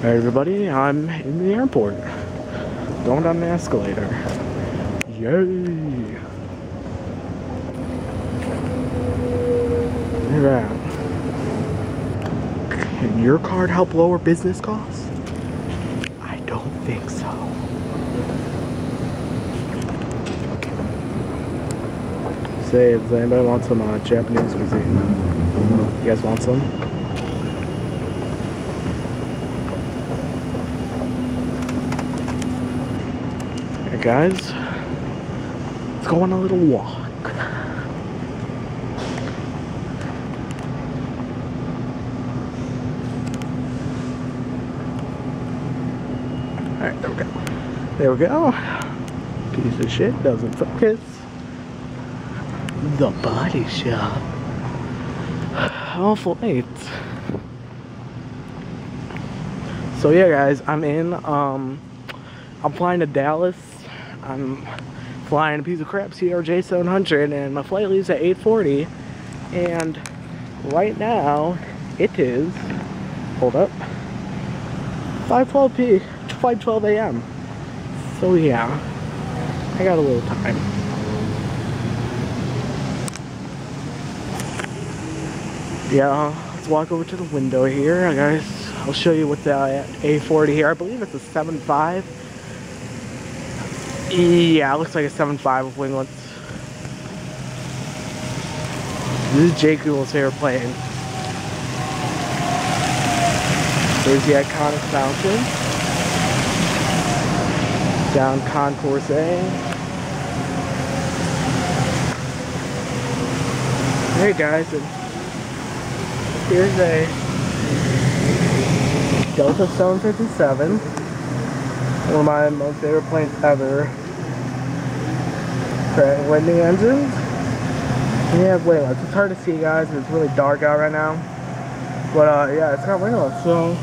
Hey everybody, I'm in the airport. Going down the escalator. Yay! Look at that. Can your card help lower business costs? I don't think so. Say, does anybody want some uh, Japanese cuisine? You guys want some? Guys, let's go on a little walk. Alright, there we go. There we go. Piece of shit doesn't focus. The body shop. Awful eight. So yeah guys, I'm in um I'm flying to Dallas. I'm flying a piece of crap CRJ 700 and my flight leaves at 8:40 and right now it is hold up 5:12 p 5:12 a.m. So yeah, I got a little time. Yeah, let's walk over to the window here, guys. I'll show you what's at A40 here. I believe it's a 7.5. Yeah, it looks like a 7.5 with winglets. This is Jake Google's favorite plane. There's the iconic fountain. Down Concourse A. Hey guys, here's a Delta 757. One of my most favorite planes ever. Whitney engines. Yeah, winglets. It's hard to see guys, it's really dark out right now. But uh, yeah, it's got winglets, so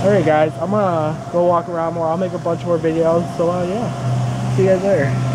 Alright guys, I'm gonna go walk around more. I'll make a bunch more videos. So uh, yeah, see you guys later.